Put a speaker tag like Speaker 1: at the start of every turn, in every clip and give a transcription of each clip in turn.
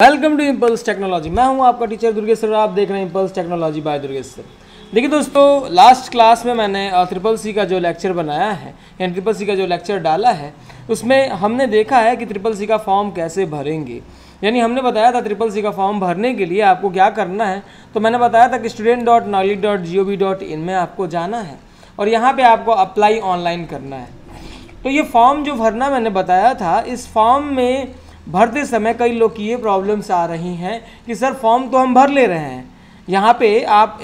Speaker 1: Welcome to impulse technology. मैं हूँ आपका टीचर दुर्गेश सर आप देख रहे हैं impulse technology by Durgesh sir देखिए दोस्तों लास्ट क्लास में मैंने ट्रिपल सी का जो लेक्चर बनाया है, यानी ट्रिपल सी का जो लेक्चर डाला है, उसमें हमने देखा है कि ट्रिपल सी का फॉर्म कैसे भरेंगे। यानी हमने बताया था ट्रिपल सी का फॉर्म भरने के लिए आपको क्या करना है तो मैंने बताया था कि student dot knowledge dot G O V dot in में आपको जाना है और यहाँ पर आपको अप्लाई ऑनलाइन करना है। तो ये फॉर्म जो भरना मैंने बताया था, इस फॉर्म में भरते समय कई लोग की ये प्रॉब्लम्स आ रही हैं कि, सर फॉर्म तो हम भर ले रहे हैं। यहाँ पे आप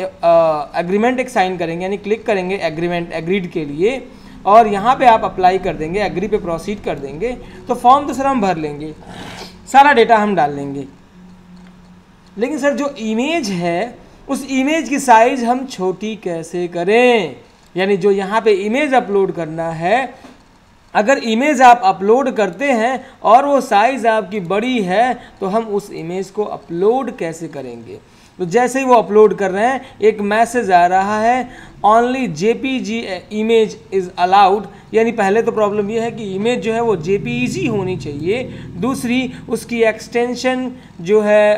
Speaker 1: एग्रीमेंट एक साइन करेंगे, यानी क्लिक करेंगे एग्रीमेंट एग्रीड के लिए, और यहाँ पे आप अप्लाई कर देंगे एग्री पे प्रोसीड कर देंगे तो फॉर्म तो सर हम भर लेंगे। सारा डेटा हम डाल लेंगे। लेकिन सर, जो इमेज है, उस इमेज की साइज़ हम छोटी कैसे करें? यानी जो यहाँ पे इमेज अपलोड करना है अगर इमेज आप अपलोड करते हैं और वो साइज़ आपकी बड़ी है तो हम उस इमेज को अपलोड कैसे करेंगे? तो जैसे ही वो अपलोड कर रहे हैं, एक मैसेज आ रहा है only JPEG image is allowed यानी पहले तो प्रॉब्लम ये है कि इमेज जो है वो जेपीजी होनी चाहिए। दूसरी, उसकी एक्सटेंशन जो है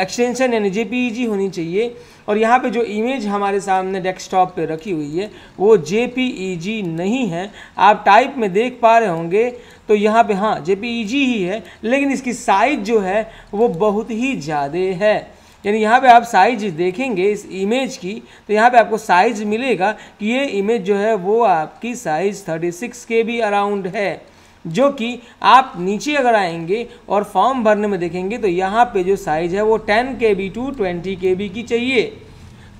Speaker 1: एक्सटेंशन यानी जेपीजी होनी चाहिए। और यहाँ पे जो इमेज हमारे सामने डेस्कटॉप पे रखी हुई है, वो जे नहीं है। आप टाइप में देख पा रहे होंगे तो यहाँ पे हाँ जे ही है, लेकिन इसकी साइज़ जो है, वो बहुत ही ज़्यादा है। यानी यहाँ पे आप साइज़ देखेंगे इस इमेज की तो यहाँ पे आपको साइज़ मिलेगा कि ये इमेज जो है वो आपकी साइज़ 36 के भी अराउंड है, जो कि आप नीचे अगर आएँगे और फॉर्म भरने में देखेंगे तो यहाँ पे जो साइज़ है वो 10 K B to twenty K B की चाहिए।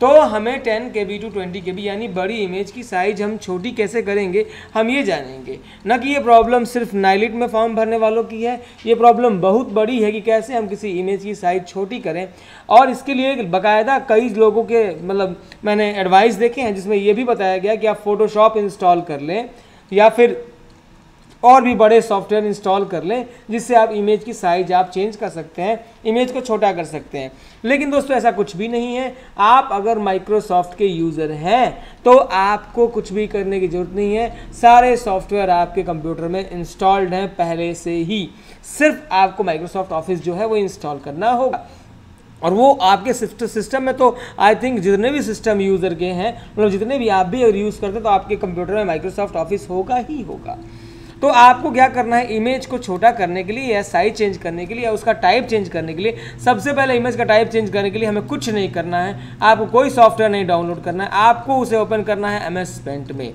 Speaker 1: तो हमें 10 K B to twenty K B, यानी बड़ी इमेज की साइज़ हम छोटी कैसे करेंगे, हम ये जानेंगे। न कि ये प्रॉब्लम सिर्फ़ नाइलिट में फॉर्म भरने वालों की है, ये प्रॉब्लम बहुत बड़ी है कि कैसे हम किसी इमेज की साइज़ छोटी करें। और इसके लिए बाकायदा कई लोगों के मतलब मैंने एडवाइस देखे हैं जिसमें यह भी बताया गया कि आप फोटोशॉप इंस्टॉल कर लें, या फिर और भी बड़े सॉफ्टवेयर इंस्टॉल कर लें, जिससे आप इमेज की साइज़ आप चेंज कर सकते हैं इमेज को छोटा कर सकते हैं। लेकिन दोस्तों, ऐसा कुछ भी नहीं है। आप अगर माइक्रोसॉफ्ट के यूज़र हैं तो आपको कुछ भी करने की ज़रूरत नहीं है। सारे सॉफ्टवेयर आपके कंप्यूटर में इंस्टॉल्ड हैं पहले से ही। सिर्फ़ आपको माइक्रोसॉफ्ट ऑफ़िस जो है, वो इंस्टॉल करना होगा। और वो आपके सिस्टम में तो आई थिंक जितने भी सिस्टम यूज़र के हैं मतलब जितने भी आप भी अगर यूज़ करते हैं तो आपके कंप्यूटर में माइक्रोसॉफ्ट ऑफ़िस होगा ही होगा। तो आपको क्या करना है इमेज को छोटा करने के लिए या साइज़ चेंज करने के लिए या उसका टाइप चेंज करने के लिए, सबसे पहले इमेज का टाइप चेंज करने के लिए हमें कुछ नहीं करना है। आपको कोई सॉफ्टवेयर नहीं डाउनलोड करना है, आपको उसे ओपन करना है एम एस पेंट में।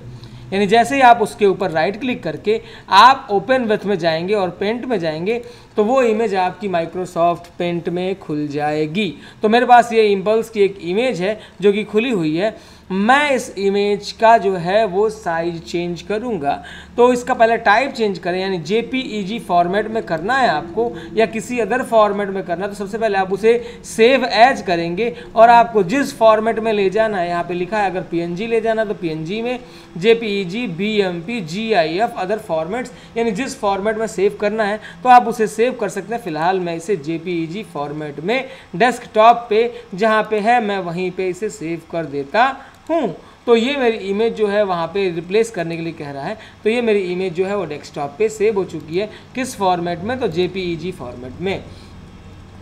Speaker 1: यानी जैसे ही आप उसके ऊपर राइट क्लिक करके आप ओपन विथ में जाएँगे और पेंट में जाएँगे तो वो इमेज आपकी माइक्रोसॉफ्ट पेंट में खुल जाएगी। तो मेरे पास ये इम्पल्स की एक इमेज है जो कि खुली हुई है। मैं इस इमेज का जो है वो साइज़ चेंज करूँगा। तो इसका पहले टाइप चेंज करें, यानी जेपीईजी फॉर्मेट में करना है आपको, या किसी अदर फॉर्मेट में करना है तो सबसे पहले आप उसे सेव एज करेंगे, और आपको जिस फॉर्मेट में ले जाना है, यहाँ पे लिखा है, अगर पीएनजी ले जाना तो पीएनजी में J P G B M P G I F other formats यानी जिस फॉर्मेट में सेव करना है तो आप उसे सेव कर सकते हैं। फ़िलहाल मैं इसे जेपीईजी फॉर्मेट में डेस्कटॉप पे, जहाँ पे है, मैं वहीं पे इसे सेव कर देता हूँ तो ये मेरी इमेज जो है वहाँ पे रिप्लेस करने के लिए कह रहा है। तो ये मेरी इमेज जो है वो डेस्कटॉप पे सेव हो चुकी है। किस फॉर्मेट में? तो जेपीईजी फॉर्मेट में।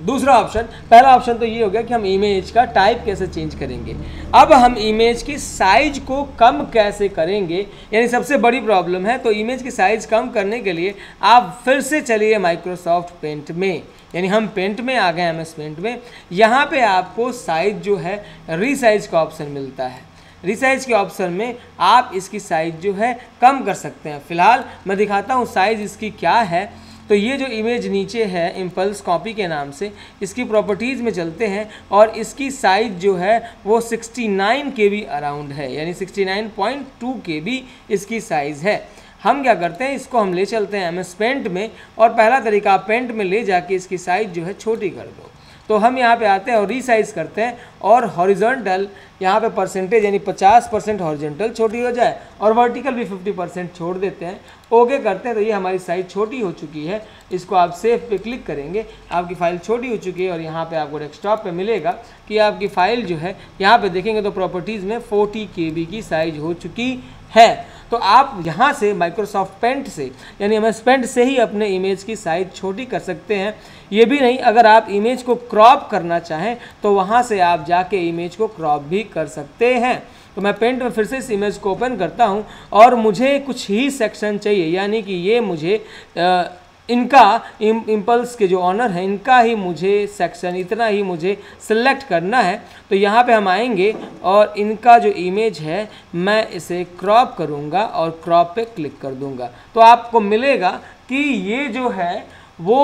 Speaker 1: दूसरा ऑप्शन पहला ऑप्शन तो ये हो गया कि हम इमेज का टाइप कैसे चेंज करेंगे। अब हम इमेज की साइज़ को कम कैसे करेंगे, यानी सबसे बड़ी प्रॉब्लम है तो इमेज की साइज़ कम करने के लिए आप फिर से चलिए माइक्रोसॉफ्ट पेंट में। यानी हम पेंट में आ गए एम एस पेंट में। यहाँ पे आपको साइज़ जो है रीसाइज का ऑप्शन मिलता है। रिसाइज के ऑप्शन में आप इसकी साइज़ जो है, कम कर सकते हैं। फ़िलहाल मैं दिखाता हूँ साइज़ इसकी क्या है। तो ये जो इमेज नीचे है इम्पल्स कॉपी के नाम से, इसकी प्रॉपर्टीज़ में चलते हैं और इसकी साइज़ जो है, वो 69 के अराउंड है, यानी 69.2 के इसकी साइज़ है। हम क्या करते हैं, इसको हम ले चलते हैं एम एस पेंट में और पहला तरीका पेंट में ले जाके इसकी साइज़ जो है छोटी कर दो। तो हम यहाँ पे आते हैं और रीसाइज करते हैं और हॉरिजॉन्टल यहाँ पे परसेंटेज यानी 50 परसेंट हॉरिजेंटल छोटी हो जाए और वर्टिकल भी 50 परसेंट छोड़ देते हैं। ओके करते हैं तो ये हमारी साइज़ छोटी हो चुकी है। इसको आप सेव पे क्लिक करेंगे। आपकी फ़ाइल छोटी हो चुकी है और यहाँ पे आपको डेस्कटॉप पे मिलेगा कि आपकी फ़ाइल जो है, यहाँ पे देखेंगे तो प्रॉपर्टीज़ में 40 के की साइज़ हो चुकी है। तो आप यहाँ से माइक्रोसॉफ्ट पेंट से, यानी एम पेंट से ही अपने इमेज की साइज़ छोटी कर सकते हैं। ये भी नहीं अगर आप इमेज को क्रॉप करना चाहें तो वहाँ से आप जाके इमेज को क्रॉप भी कर सकते हैं। तो मैं पेंट में फिर से इस इमेज को ओपन करता हूँ और मुझे कुछ ही सेक्शन चाहिए यानी कि ये मुझे आ, इनका इम्पल्स के जो ऑनर हैं इनका ही मुझे सेक्शन इतना ही मुझे सिलेक्ट करना है। तो यहाँ पे हम आएँगे और इनका जो इमेज है मैं इसे क्रॉप करूँगा और क्रॉप पे क्लिक कर दूँगा। तो आपको मिलेगा कि ये जो है वो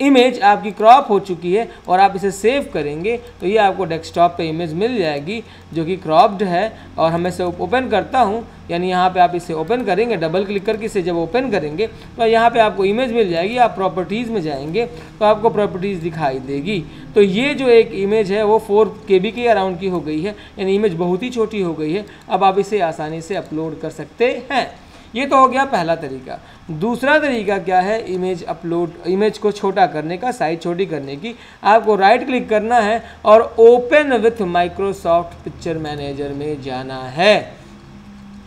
Speaker 1: इमेज आपकी क्रॉप हो चुकी है और आप इसे सेव करेंगे तो ये आपको डेस्कटॉप पे इमेज मिल जाएगी, जो कि क्रॉप्ड है। और हम इसे ओपन करता हूँ, यानी यहाँ पे आप इसे ओपन करेंगे डबल क्लिक करके इसे जब ओपन करेंगे तो यहाँ पे आपको इमेज मिल जाएगी, आप प्रॉपर्टीज़ में जाएँगे तो आपको प्रॉपर्टीज़ दिखाई देगी। तो ये जो एक इमेज है, वो फोर के बी के अराउंड की हो गई है, यानी इमेज बहुत ही छोटी हो गई है। अब आप इसे आसानी से अपलोड कर सकते हैं। ये तो हो गया पहला तरीका। दूसरा तरीका क्या है? इमेज अपलोड इमेज को छोटा करने का साइज़ छोटी करने की। आपको राइट क्लिक करना है और open with Microsoft picture manager में जाना है।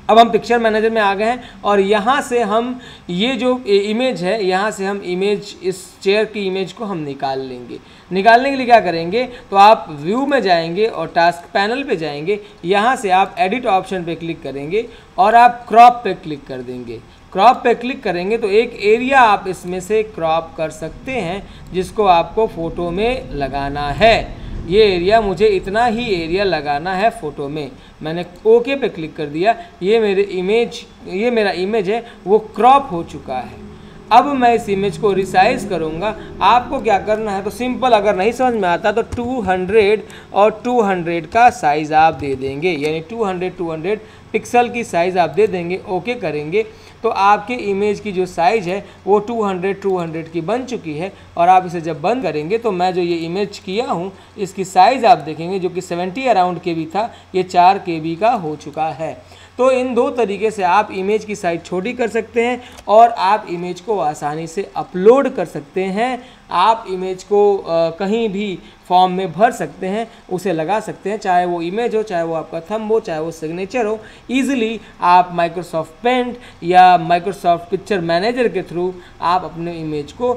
Speaker 1: अब हम पिक्चर मैनेजर में आ गए हैं और यहाँ से हम ये जो इमेज है, यहाँ से हम इमेज इस चेयर की इमेज को हम निकाल लेंगे। निकालने के लिए क्या करेंगे? तो आप व्यू में जाएँगे और टास्क पैनल पे जाएँगे। यहाँ से आप एडिट ऑप्शन पे क्लिक करेंगे और आप क्रॉप पे क्लिक कर देंगे। क्रॉप पे क्लिक करेंगे तो एक एरिया आप इसमें से क्रॉप कर सकते हैं जिसको आपको फ़ोटो में लगाना है। ये एरिया मुझे इतना ही एरिया लगाना है फ़ोटो में। मैंने ओके पे क्लिक कर दिया। ये मेरे इमेज ये मेरा इमेज है, वो क्रॉप हो चुका है। अब मैं इस इमेज को रिसाइज करूँगा। आपको क्या करना है? तो सिंपल अगर नहीं समझ में आता तो 200 और 200 का साइज़ आप दे देंगे। यानी 200 200 पिक्सल की साइज़ आप दे देंगे। ओके करेंगे। तो आपके इमेज की जो साइज़ है, वो 200 200 की बन चुकी है और आप इसे जब बंद करेंगे तो मैं जो ये इमेज किया हूँ, इसकी साइज़ आप देखेंगे, जो कि 70 अराउंड के भी था, ये चार के का हो चुका है। तो इन दो तरीके से आप इमेज की साइज़ छोटी कर सकते हैं और आप इमेज को आसानी से अपलोड कर सकते हैं। आप इमेज को कहीं भी फॉर्म में भर सकते हैं, उसे लगा सकते हैं, चाहे वो इमेज हो, चाहे वो आपका थंब हो, चाहे वो सिग्नेचर हो। ईजिली आप माइक्रोसॉफ्ट पेंट या माइक्रोसॉफ्ट पिक्चर मैनेजर के थ्रू आप अपने इमेज को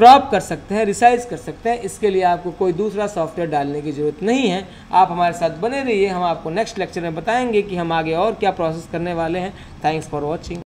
Speaker 1: क्रॉप कर सकते हैं रिसाइज कर सकते हैं, इसके लिए आपको कोई दूसरा सॉफ्टवेयर डालने की ज़रूरत नहीं है। आप हमारे साथ बने रहिए, हम आपको नेक्स्ट लेक्चर में बताएँगे कि हम आगे और क्या प्रोसेस करने वाले हैं। Thanks for watching